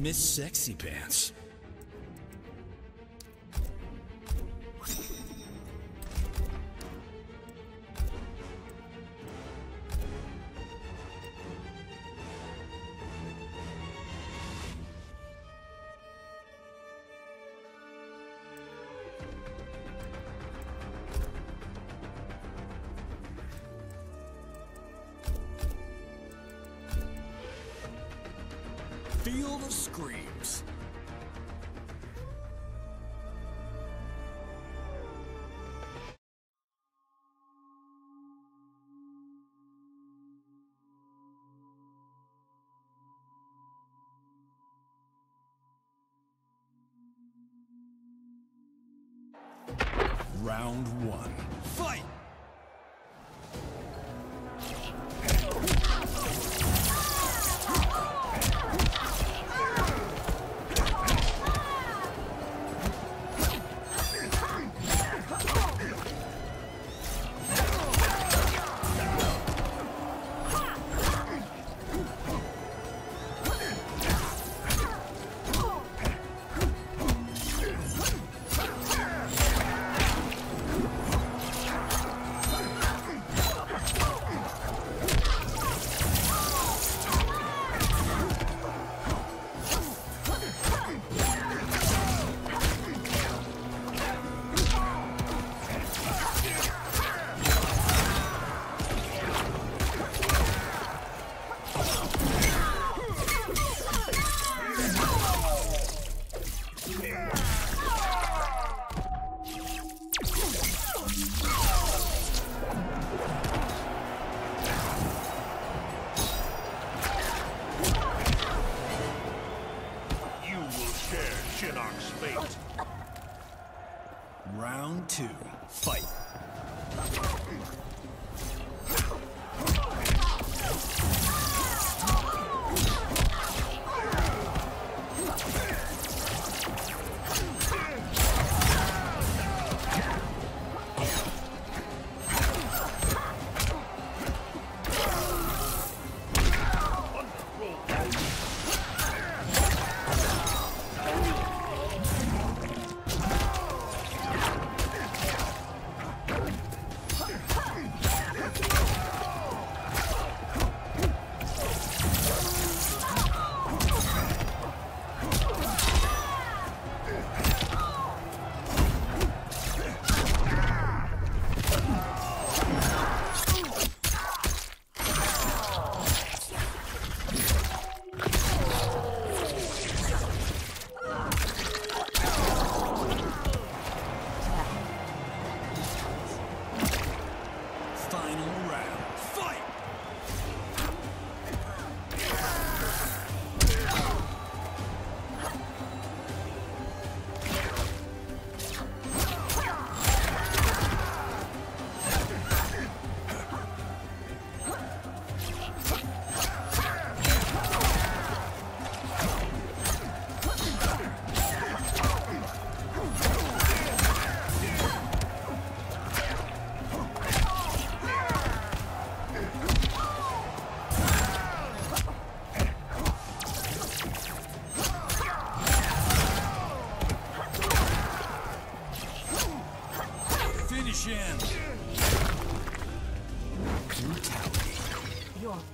Miss Sexy Pants. Field of Screams. Round one. Fight! Share Shinnok's fate. Round two. Fight.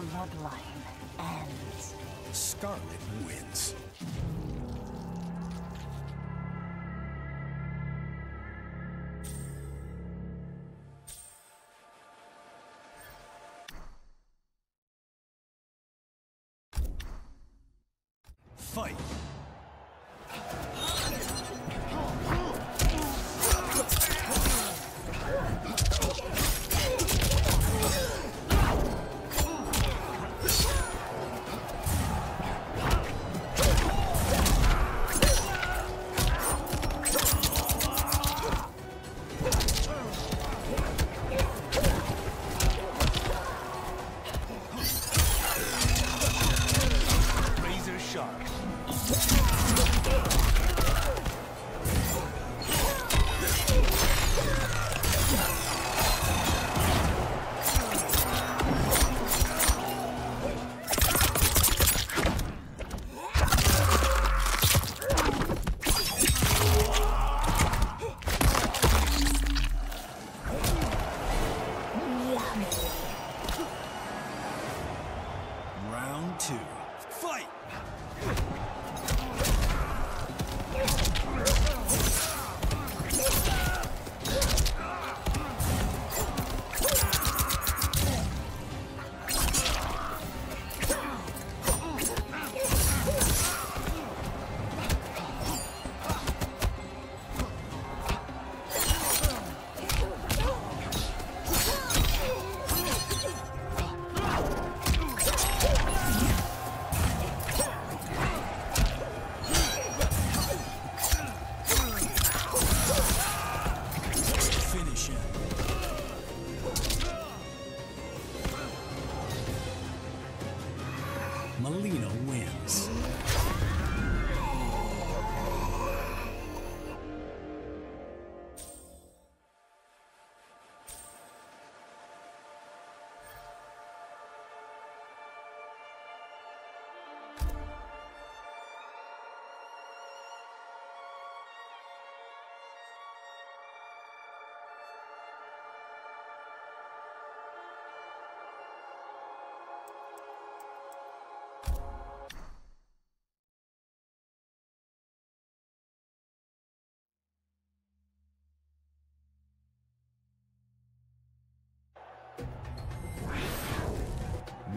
Bloodline ends. Skarlet wins. Fight!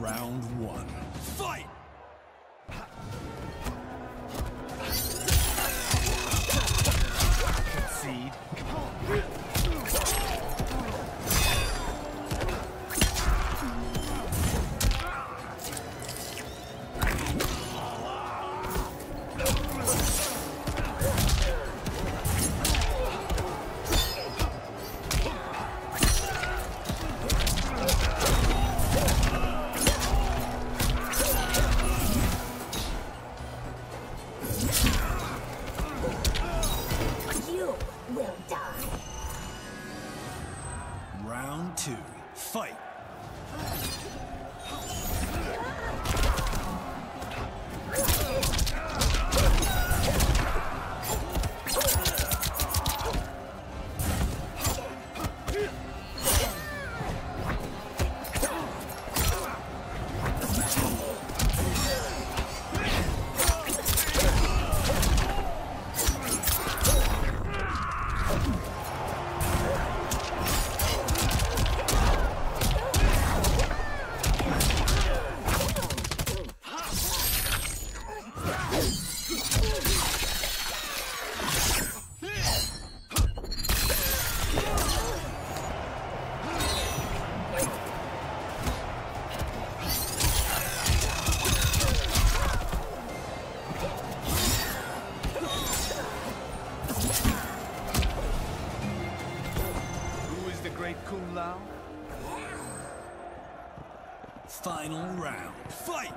Round one. Fight! Final round. Fight!